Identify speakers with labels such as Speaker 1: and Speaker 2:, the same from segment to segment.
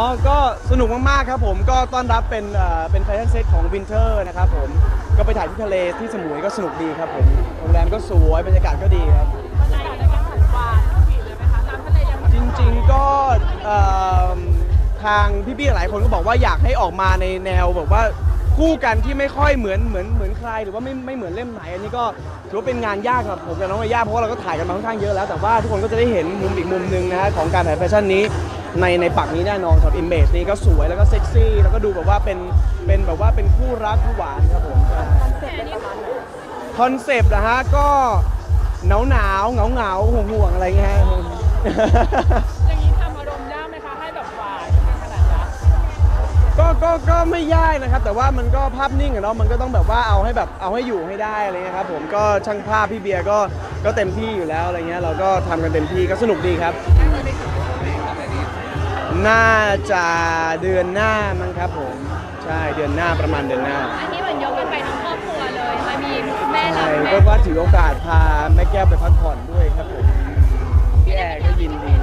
Speaker 1: อ๋อก็สนุกมากๆครับผมก็ต้อนรับเป็นเอ่อเป็นแฟชั่นเซตของ winter นะครับผมก็ไปถ่ายที่ทะเลที่สมุยก็สนุกดีครับผมโรงแรมก็สวยบรรยากาศก็ดีครับ
Speaker 2: บรรยากาศในการถ่ายหวานผีเลยไหมคะน้ำทะเลยัง
Speaker 1: จริงๆก็เอ่อทางพี่ๆหลายคนก็บอกว่าอยากให้ออกมาในแนวแบบว่าคู่กันที่ไม่ค่อยเหมือนเหมือนเหมือนใครหรือว่าไม่ไม่เหมือนเล่มไหน อันนี้ก็ถือว่าเป็นงานยากสำหรับผมกับน้องญาญ่าเพราะว่าเราก็ถ่ายกันมาค่อนข้างเยอะแล้วแต่ว่าทุกคนก็จะได้เห็นมุมอีกมุมหนึ่งนะฮะของการถ่ายแฟชั่นนี้ ในในปกนี้แน่นอนสำหรับ image นี้ก็สวยแล้วก็เซ็กซี่แล้วก็ดูแบบว่าเป็นเป็นแบบว่าเป็นคู่รักคู่หวานครับผมใช่
Speaker 2: แต่นี่
Speaker 1: concept นะฮะก็หนาวหนาวเหงาเหงาห่วงห่วงๆอะไรเงี้ยฮะ
Speaker 2: อย่างนี้ทำอารมณ์ยากไหมคะให้แบบหวานกันขนาดนี้
Speaker 1: ก็ก็ก็ไม่ยากนะครับ แต่ว่ามันก็ภาพนิ่งอะเนาะมันก็ต้องแบบว่าเอาให้แบบเอาให้อยู่ให้ได้อะไรเงี้ยครับผมก็ช่างภาพพี่เบียร์ก็ก็เต็มที่อยู่แล้วอะไรเงี้ยเราก็ทำกันเต็มที่ก็สนุกดีครับ น่าจะเดือนหน้ามั้งครับผม ใช่เดือนหน้าประมาณเดือนหน้า
Speaker 3: อันนี้เหมือนยกกันไปทั้งครอบครัวเลยมามีแม่รั
Speaker 1: ใช่
Speaker 3: บแม่
Speaker 1: ก็ว่าถือโอกาสพาแม่แก้วไปพักผ่อนด้วยครับผมพี่แอร์ก็ยินดี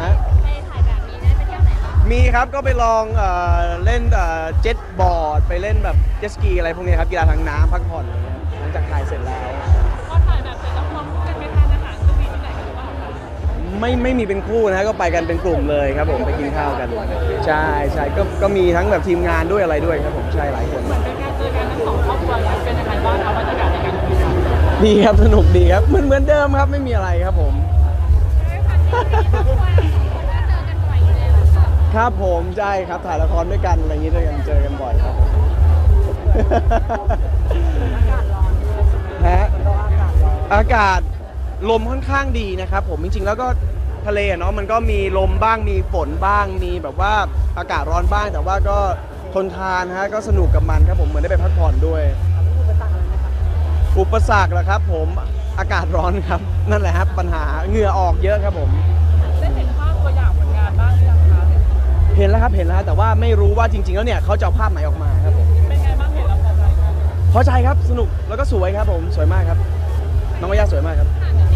Speaker 1: ฮะ
Speaker 3: ไปถ่ายแบบนี้ได้ไปเที่ยวไหนบ้าง
Speaker 1: มีครับก็ไปลองเอ่อเล่น jet board ไปเล่นแบบเจ็ตสกีอะไรพวกนี้ครับกีฬาทางน้ำพักผ่อนอะไรเงี้ยหลังจากถ่ายเสร็จแล้ว
Speaker 2: ไม่ไม่
Speaker 1: มีเป็นคู่นะฮะก็ไปกันเป็นกลุ่มเลยครับผมไปกินข้าวกัน ใช่ใช่ก็ก็มีทั้งแบบทีมงานด้วยอะไรด้วยครับผมใช่หลายคน
Speaker 2: เหมือนเป็นการเจอกันทั้งสองครอบครัวเลยเป็นยังไงบ้างคะบรรยากาศในการคุยกัน
Speaker 1: ดีครับสนุกดีครับเหมือนเหมือนเดิมครับไม่มีอะไรครับผม
Speaker 3: ด้วยความที่เป็นครอบครัวเราสองคนก็เจอกันบ่อยอยู่แล้วค่ะ
Speaker 1: ครับผมใช่ครับถ่ายละครด้วยกันอะไรอย่างนี้ด้วยกันเจอกันบ่อยครับผมฮะอากาศลมค่อนข้างดีนะครับผมจริงๆแล้วก็ ทะเลอะเนาะมันก็มีลมบ้างมีฝนบ้างมีแบบว่าอากาศร้อนบ้าง แต่ว่าก็ทนทานฮะก็สนุกกับมันครับผมเหมือนได้ไปพักผ่อนด้วยอุปสรรคเหรอครับ ผมอากาศร้อนครับ นั่นแหละครับปัญหาเหงื่อออกเยอะครับผม
Speaker 2: ได้เห็นภาพตัวอย่างผลงานบ้างหรือยังคะ
Speaker 1: เห็นแล้วครับเห็นแล้วแต่ว่าไม่รู้ว่าจริง ๆ แล้วเนี่ยเขาจะเอาภาพไหนออกมาครับผม
Speaker 2: เป็นไงบ้างเห็นแล้วพอใจไหม
Speaker 1: พอใจครับสนุกแล้วก็สวยครับผมสวยมากครับ น้องมายาสวยมากครับ
Speaker 3: ถามนิ
Speaker 1: ดนึ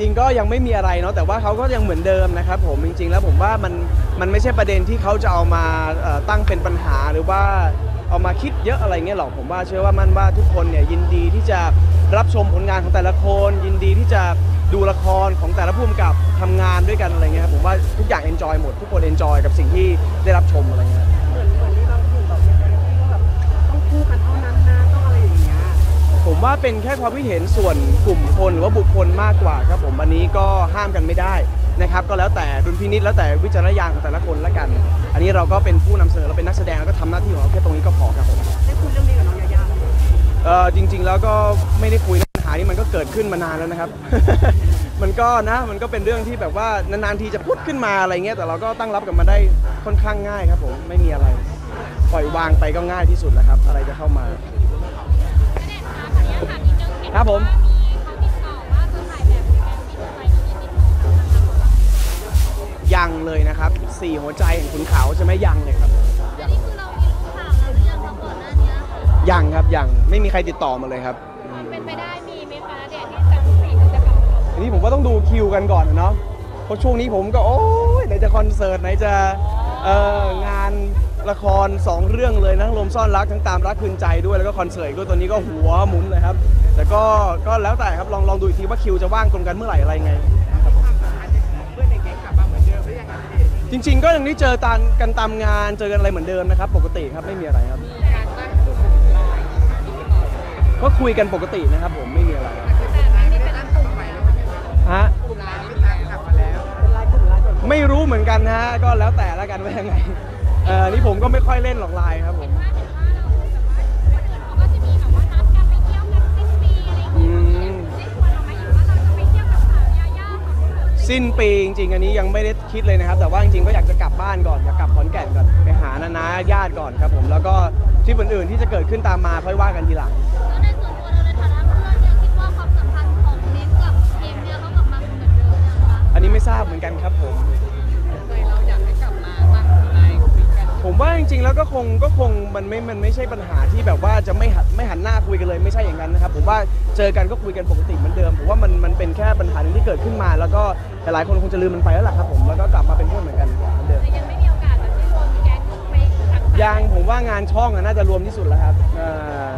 Speaker 1: ริง ๆ ก็ยังไม่มีอะไรเนาะแต่ว่าเขาก็ยังเหมือนเดิมนะครับผมจริง ๆ แล้วผมว่ามันมันไม่ใช่ประเด็นที่เขาจะเอามาเอ่อตั้งเป็นปัญหาหรือว่าเอามาคิดเยอะอะไรเงี้ยหรอกผมว่าเชื่อว่ามันว่าทุกคนเนี่ยยินดีที่จะรับชมผลงานของแต่ละคน ยินดีที่จะดูละครของแต่ละผู้กำกับทำงานด้วยกันอะไรเงี้ยครับผมว่าทุกอย่าง enjoy หมดทุกคน enjoy กับสิ่งที่ได้รับชมอะไรเงี้ย ว่าเป็นแค่ความคิดเห็นส่วนกลุ่มคนหรือว่าบุคคลมากกว่าครับผมอันนี้ก็ห้ามกันไม่ได้นะครับ ก็แล้วแต่ดุลพินิจแล้วแต่วิจารณญาณของแต่ละคนละกัน อันนี้เราก็เป็นผู้นำเสนอเราเป็นนักแสดงแล้วก็ทำหน้าที่ของเราแค่ตรงนี้ก็พอครับผม
Speaker 4: ได้คุยเรื่องนี้กับน้องยาย่าไหม
Speaker 1: เออจริง ๆ แล้วก็ไม่ได้คุยนะปัญหานี้มันก็เกิดขึ้นมานานแล้วนะครับ มันก็นะมันก็เป็นเรื่องที่แบบว่านานๆทีจะพูดขึ้นมาอะไรเงี้ยแต่เราก็ตั้งรับกับมันได้ค่อนข้างง่ายครับผมไม่มีอะไร ปล่อยวางไปก็ง่ายที่สุดแล้วครับ อะไรจะเข้ามา ครับผมยังเลยนะครับสี่หัวใจแห่งขุนเขาใช่ไหมยังเลยครับยังครับยังไม่มีใครติดต่อมาเลยครับอืม
Speaker 3: เป็นไปได้มีไหมคะเดชน์ที่ทั้งสี่คนจะกลับมา
Speaker 1: อันนี้ผมก็ต้องดูคิวกันก่อนนะเนาะเพราะช่วงนี้ผมก็โอ้ยไหนจะคอนเสิร์ตไหนจะเอ่องาน ละครสองเรื่องเลยนะลมซ่อนรักทั้งตามรักคืนใจด้วยแล้วก็คอนเสิร์ตด้วยตัวนี้ก็หัวหมุนเลยครับ แต่ก็ก็แล้วแต่ครับลองลองดูอีกทีว่าคิวจะว่างตรงกันเมื่อไหร่อะไรไง จริง ๆ ก็อยังได้เจอตามกันตามงานเจอกันอะไรเหมือนเดิมนะครับ ปกติครับไม่มีอะไรครับ
Speaker 4: ก็
Speaker 1: คุยกันปกตินะครับผมไม่มีอะไรฮะ
Speaker 4: ไม่
Speaker 1: รู้เหมือนกันฮะก็แล้วแต่ละกันว่ายังไง เออนี่ผมก็ไม่ค่อยเล่นหรอกไลน์ครับผม
Speaker 3: เขาก็จะมีแบบว่านัดกันไปเที่ยวกันสิ้นปีอะไรอย่าง
Speaker 1: อื
Speaker 3: เงี้ย
Speaker 1: ม
Speaker 3: ได้ชวนเราไหมหรือว่าเราจะไปเที่ยวกับสาวยาย่าสองคน
Speaker 1: สิ้นปีจริงๆอันนี้ยังไม่ได้คิดเลยนะครับ แต่ว่าจริงๆก็อยากจะกลับบ้านก่อนอยากกลับขอนแก่นก่อนไปหานานาญาติก่อนครับผมแล้วก็ทริปอื่นๆที่จะเกิดขึ้นตามมาค่อยว่ากันทีหลัง ริง ๆ แล้วก็คงก็คงมันไม่มันไม่ใช่ปัญหาที่แบบว่าจะไม่หันไม่หันหน้าคุยกันเลยไม่ใช่อย่างนั้นนะครับผมว่าเจอกันก็คุยกันปกติเหมือนเดิมผมว่ามันมันเป็นแค่ปัญหาหนึ่งที่เกิดขึ้นมา แล้วก็หลายๆคนคงจะลืมมันไปแล้วล่ะครับผมแล้วก็กลับมาเป็นเพื่อนเหมือนกันเหมือนเดิม
Speaker 3: แต่ยังไม่มีโอกาสแบบได้รวมแก๊งไปสังสรรค์
Speaker 1: ยังผมว่างานช่องอะน่าจะรวมที่สุดแล้วครับเอ่อ